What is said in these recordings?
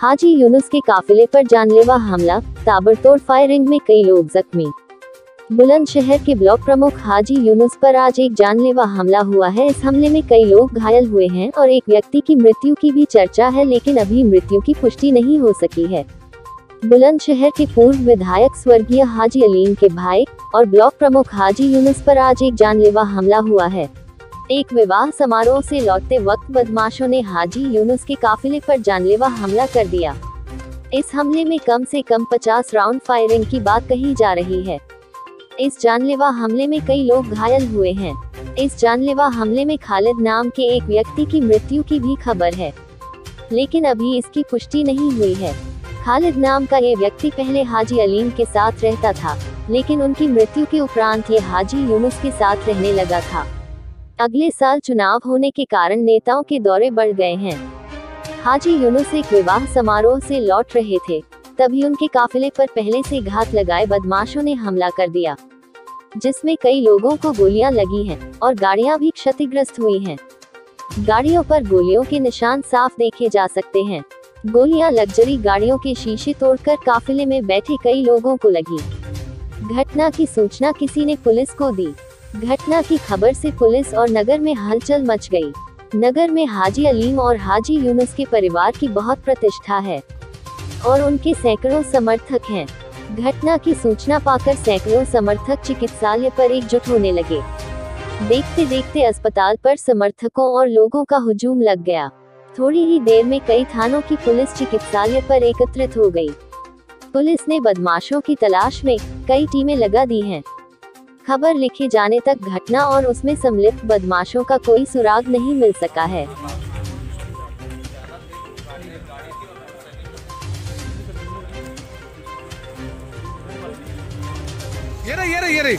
हाजी यूनुस के काफिले पर जानलेवा हमला, ताबड़तोड़ फायरिंग में कई लोग जख्मी। बुलंदशहर के ब्लॉक प्रमुख हाजी यूनुस पर आज एक जानलेवा हमला हुआ है। इस हमले में कई लोग घायल हुए हैं और एक व्यक्ति की मृत्यु की भी चर्चा है, लेकिन अभी मृत्यु की पुष्टि नहीं हो सकी है। बुलंदशहर के पूर्व विधायक स्वर्गीय हाजी अलीम के भाई और ब्लॉक प्रमुख हाजी यूनुस पर आज एक जानलेवा हमला हुआ है। एक विवाह समारोह से लौटते वक्त बदमाशों ने हाजी यूनुस के काफिले पर जानलेवा हमला कर दिया। इस हमले में कम से कम 50 राउंड फायरिंग की बात कही जा रही है। इस जानलेवा हमले में कई लोग घायल हुए हैं। इस जानलेवा हमले में खालिद नाम के एक व्यक्ति की मृत्यु की भी खबर है। लेकिन अभी इसकी पुष्टि नहीं हुई है। खालिद नाम का ये व्यक्ति पहले हाजी अलीम के साथ रहता था, लेकिन उनकी मृत्यु के उपरांत ये हाजी यूनुस के साथ रहने लगा था। अगले साल चुनाव होने के कारण नेताओं के दौरे बढ़ गए हैं। हाजी यूनुस एक विवाह समारोह से लौट रहे थे, तभी उनके काफिले पर पहले से घात लगाए बदमाशों ने हमला कर दिया, जिसमें कई लोगों को गोलियाँ लगी हैं और गाड़ियाँ भी क्षतिग्रस्त हुई हैं। गाड़ियों पर गोलियों के निशान साफ़ देखे जा सकते हैं। गोलियाँ लग्जरी गाड़ियों के शीशे तोड़कर काफिले में बैठे कई लोगों को लगी। घटना की सूचना किसी ने पुलिस को दी। घटना की खबर से पुलिस और नगर में हलचल मच गई। नगर में हाजी अलीम और हाजी यूनुस के परिवार की बहुत प्रतिष्ठा है और उनके सैकड़ों समर्थक हैं। घटना की सूचना पाकर सैकड़ों समर्थक चिकित्सालय पर एकजुट होने लगे देखते देखते अस्पताल पर समर्थकों और लोगों का हुजूम लग गया थोड़ी ही देर में कई थानों की पुलिस चिकित्सालय पर एकत्रित हो गई। पुलिस ने बदमाशों की तलाश में कई टीमें लगा दी हैं। खबर लिखे जाने तक घटना और उसमें सम्मिलित बदमाशों का कोई सुराग नहीं मिल सका है। ये रही ये रही ये रही।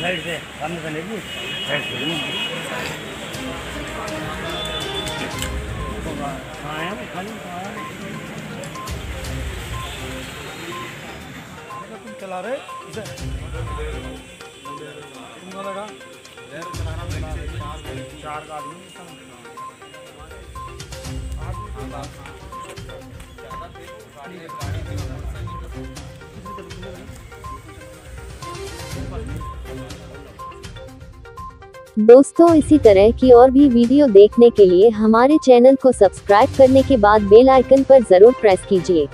साइड से सामने से लेगी साइड से तुम चला रहे तुमको लगा चार गाड़ी दोस्तों, इसी तरह की और भी वीडियो देखने के लिए हमारे चैनल को सब्सक्राइब करने के बाद बेल आइकन पर ज़रूर प्रेस कीजिए।